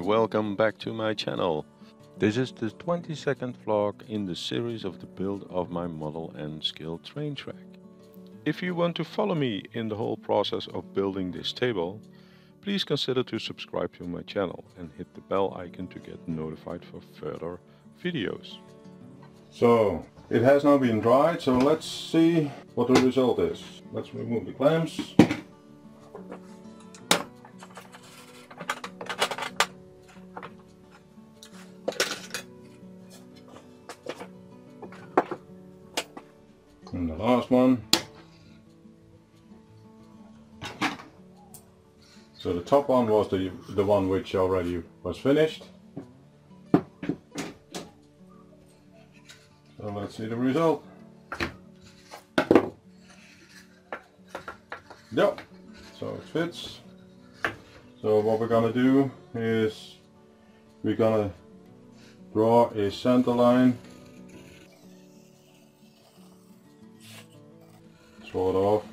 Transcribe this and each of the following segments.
welcome back to my channel. This is the 22nd vlog in the series of the build of my model N scale train track. If you want to follow me in the whole process of building this table, please consider to subscribe to my channel and hit the bell icon to get notified for further videos. So it has now been dried, so let's see what the result is. Let's remove the clamps. Top one was the, the one which already was finished. So let's see the result. Yep, so it fits. So what we're gonna do is we're gonna draw a center line sort of. So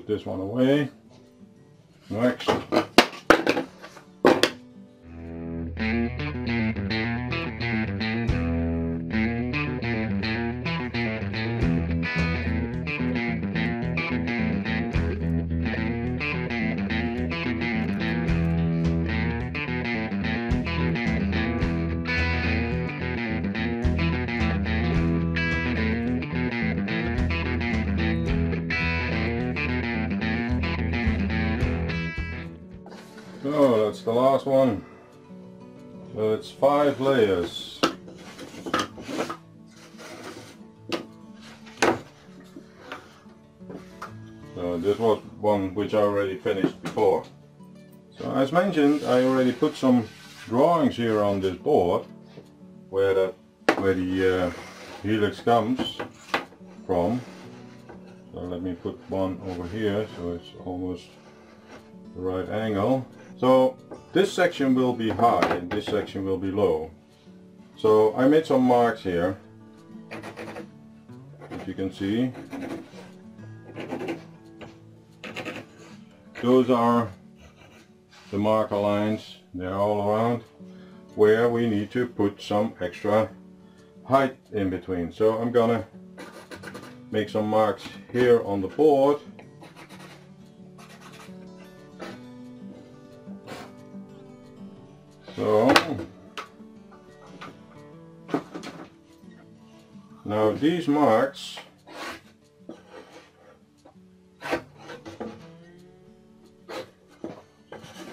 put this one away. Next. The last one. So it's five layers. So this was one which I already finished before. So as mentioned, I already put some drawings here on this board where the where the uh, helix comes from. So let me put one over here so it's almost the right angle. So this section will be high and this section will be low. So I made some marks here, as you can see. Those are the marker lines, they're all around, where we need to put some extra height in between. So I'm gonna make some marks here on the board So now these marks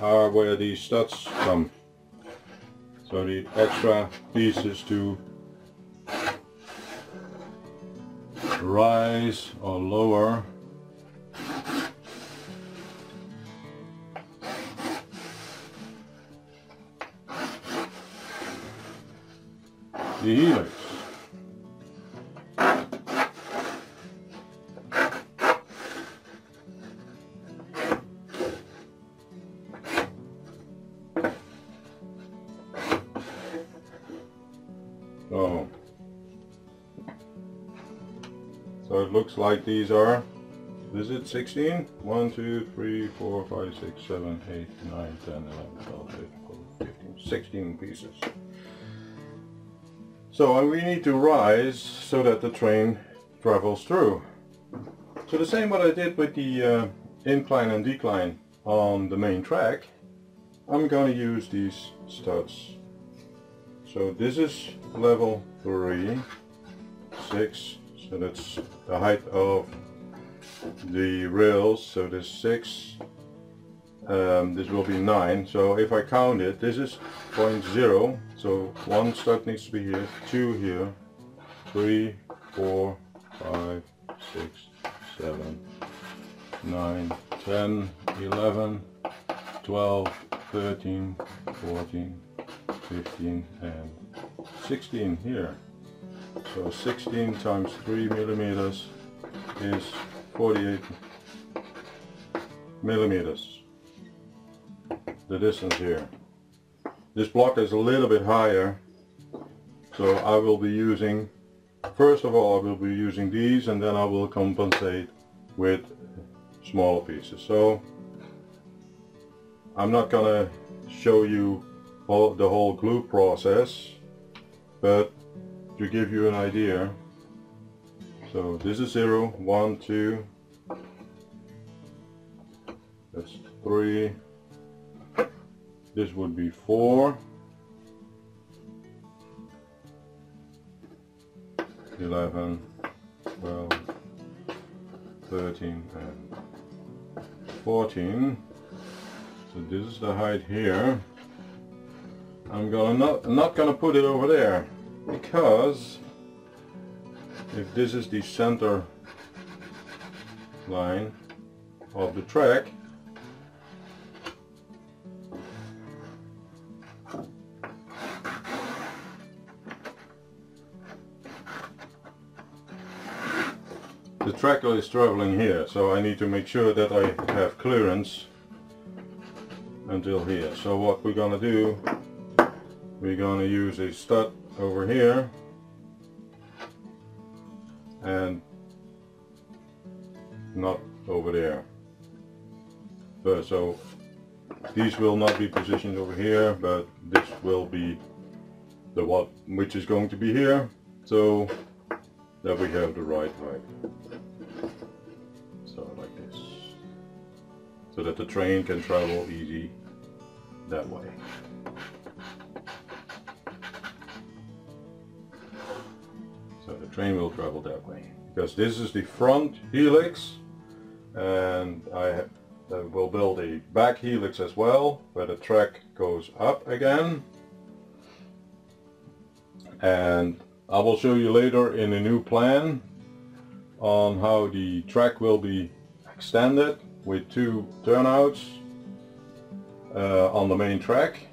are where these studs come. So the extra pieces to rise or lower the helix. So, so it looks like these are, is it 16? 1, 2, 3, 4, 5, 6, 7, 8, 9, 10, 11, 12, 13, 14, 15, 16 pieces. So we need to rise so that the train travels through. So the same what I did with the uh, incline and decline on the main track, I'm going to use these studs. So this is level 3, 6, so that's the height of the rails, so this 6, um, this will be 9, so if I count it, this is point 0, so one stud needs to be here, two here, three, four, five, six, seven, nine, ten, eleven, twelve, thirteen, fourteen, fifteen, and 16 here. So 16 times 3 millimeters is 48 millimeters. The distance here. This block is a little bit higher so I will be using first of all I will be using these and then I will compensate with smaller pieces. So I'm not gonna show you all the whole glue process but to give you an idea so this is zero one two that's three this would be four. 11 12 13 and 14 so this is the height here. I'm gonna not not gonna put it over there because if this is the center line of the track the tracker is traveling here so I need to make sure that I have clearance until here. So what we're gonna do we're gonna use a stud over here and not over there. But so these will not be positioned over here but this will be the what which is going to be here so that we have the right height so that the train can travel easy that way. So the train will travel that way. Because this is the front helix and I uh, will build a back helix as well where the track goes up again. And I will show you later in a new plan on how the track will be extended with two turnouts uh, on the main track.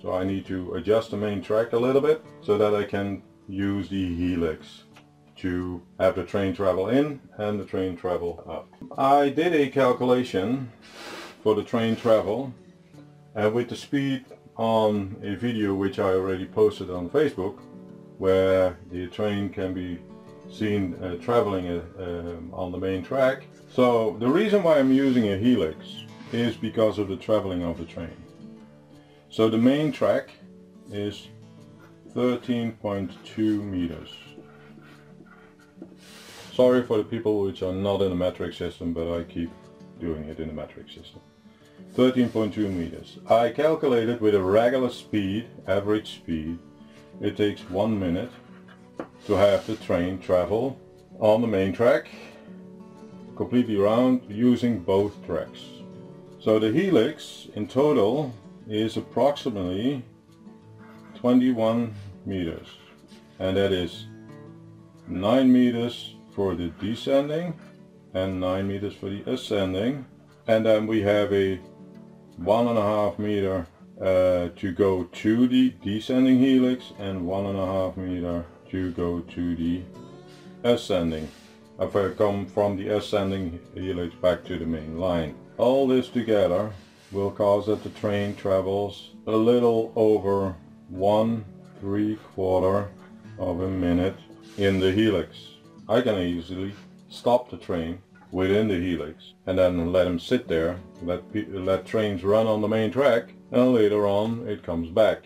So I need to adjust the main track a little bit so that I can use the helix to have the train travel in and the train travel up. I did a calculation for the train travel and with the speed on a video which I already posted on Facebook where the train can be seen uh, traveling uh, um, on the main track so the reason why I'm using a helix is because of the traveling of the train. So the main track is 13.2 meters. Sorry for the people which are not in the metric system, but I keep doing it in the metric system. 13.2 meters. I calculated with a regular speed, average speed, it takes one minute to have the train travel on the main track completely round using both tracks. So the helix in total is approximately 21 meters and that is 9 meters for the descending and 9 meters for the ascending and then we have a one and a half meter uh, to go to the descending helix and one and a half meter to go to the ascending if I come from the ascending helix back to the main line. All this together will cause that the train travels a little over one three quarter of a minute in the helix. I can easily stop the train within the helix and then let them sit there, let, let trains run on the main track and later on it comes back,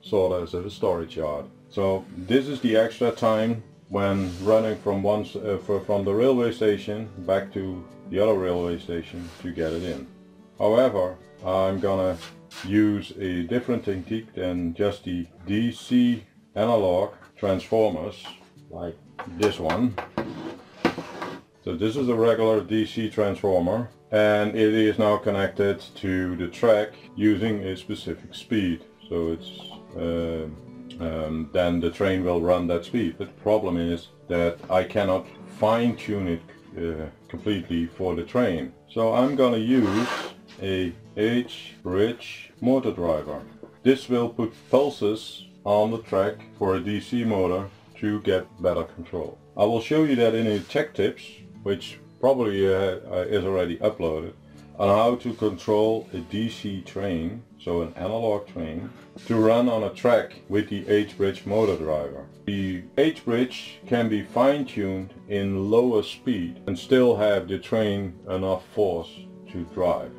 sort of as a storage yard. So this is the extra time when running from one uh, from the railway station back to the other railway station to get it in. However, I'm gonna use a different technique than just the DC analog transformers like this one. So this is a regular DC transformer and it is now connected to the track using a specific speed. So it's uh, um, then the train will run that speed. But the problem is that I cannot fine tune it uh, completely for the train. So I'm to use a H-bridge motor driver. This will put pulses on the track for a DC motor to get better control. I will show you that in a tech tips, which probably uh, uh is already uploaded, on how to control a DC train so an analog train, to run on a track with the H-bridge motor driver. The H-bridge can be fine-tuned in lower speed and still have the train enough force to drive.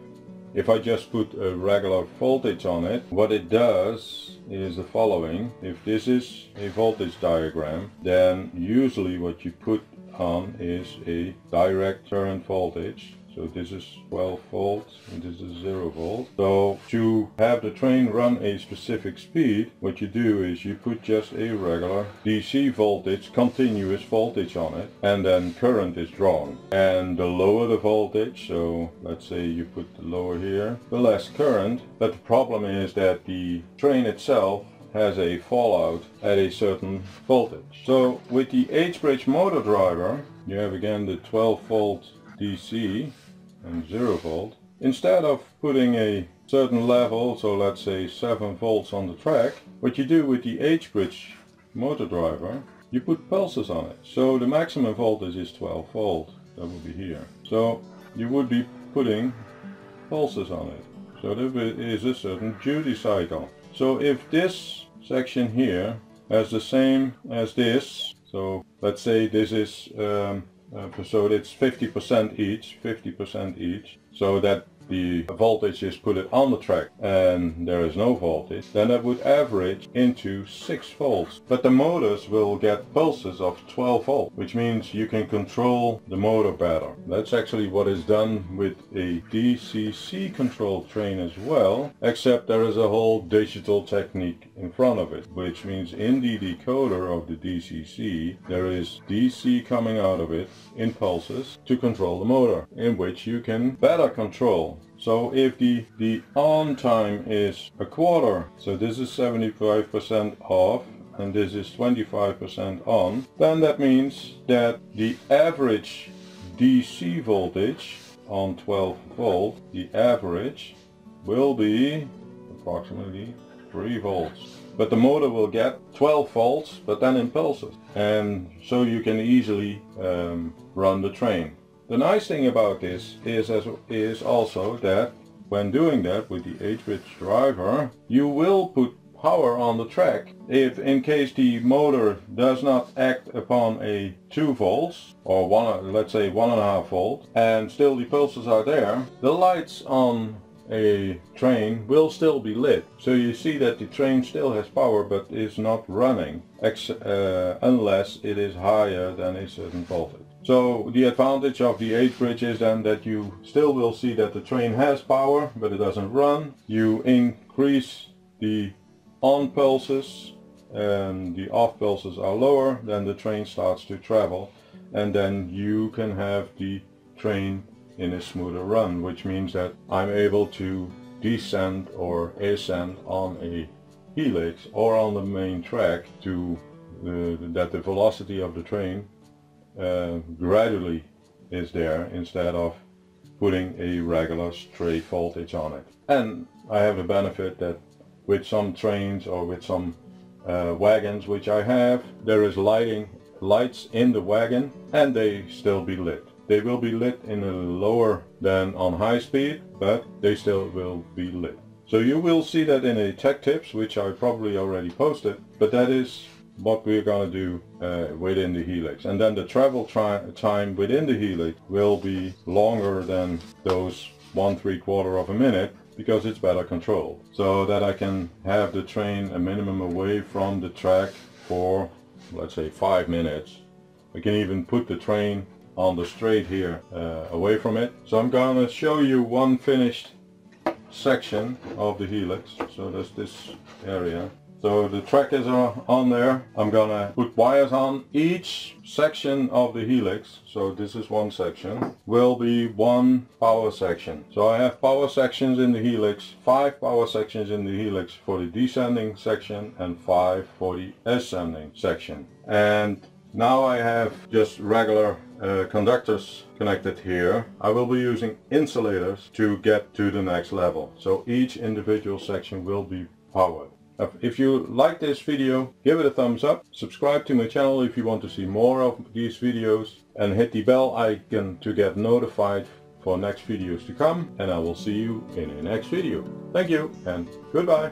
If I just put a regular voltage on it, what it does is the following. If this is a voltage diagram, then usually what you put on is a direct current voltage so this is 12 volts and this is 0 volt. So to have the train run a specific speed, what you do is you put just a regular DC voltage, continuous voltage on it, and then current is drawn. And the lower the voltage, so let's say you put the lower here, the less current. But the problem is that the train itself has a fallout at a certain voltage. So with the H-bridge motor driver, you have again the 12 volt DC and 0 volt. Instead of putting a certain level, so let's say 7 volts on the track, what you do with the H-bridge motor driver, you put pulses on it. So the maximum voltage is 12 volt, that would be here. So you would be putting pulses on it. So there is a certain duty cycle. So if this section here has the same as this, so let's say this is um, uh, so it's 50% each, 50% each, so that the voltage is put on the track and there is no voltage, then that would average into 6 volts. But the motors will get pulses of 12 volts, which means you can control the motor better. That's actually what is done with a DCC controlled train as well, except there is a whole digital technique in front of it, which means in the decoder of the DCC, there is DC coming out of it in pulses to control the motor, in which you can better control so if the, the on time is a quarter, so this is 75% off and this is 25% on, then that means that the average DC voltage on 12 volt, the average will be approximately 3 volts. But the motor will get 12 volts, but then in pulses. And so you can easily um, run the train. The nice thing about this is, as, is also that when doing that with the 8-bit driver, you will put power on the track if in case the motor does not act upon a 2 volts or one let's say one and a half volt and still the pulses are there the lights on a train will still be lit so you see that the train still has power but is not running uh, unless it is higher than a certain voltage so the advantage of the H-bridge is then that you still will see that the train has power, but it doesn't run. You increase the on pulses and the off pulses are lower, then the train starts to travel and then you can have the train in a smoother run, which means that I'm able to descend or ascend on a helix or on the main track to the, that the velocity of the train uh, gradually is there instead of putting a regular straight voltage on it. And I have a benefit that with some trains or with some uh, wagons which I have, there is lighting lights in the wagon and they still be lit. They will be lit in a lower than on high speed, but they still will be lit. So you will see that in a tech tips, which I probably already posted, but that is what we're going to do uh, within the helix. And then the travel time within the helix will be longer than those one three quarter of a minute because it's better controlled. So that I can have the train a minimum away from the track for let's say five minutes. I can even put the train on the straight here uh, away from it. So I'm to show you one finished section of the helix. So that's this area. So the track is on there. I'm gonna put wires on each section of the helix. So this is one section. Will be one power section. So I have power sections in the helix, five power sections in the helix for the descending section and five for the ascending section. And now I have just regular uh, conductors connected here. I will be using insulators to get to the next level. So each individual section will be powered. If you like this video, give it a thumbs up, subscribe to my channel if you want to see more of these videos and hit the bell icon to get notified for next videos to come and I will see you in the next video. Thank you and goodbye.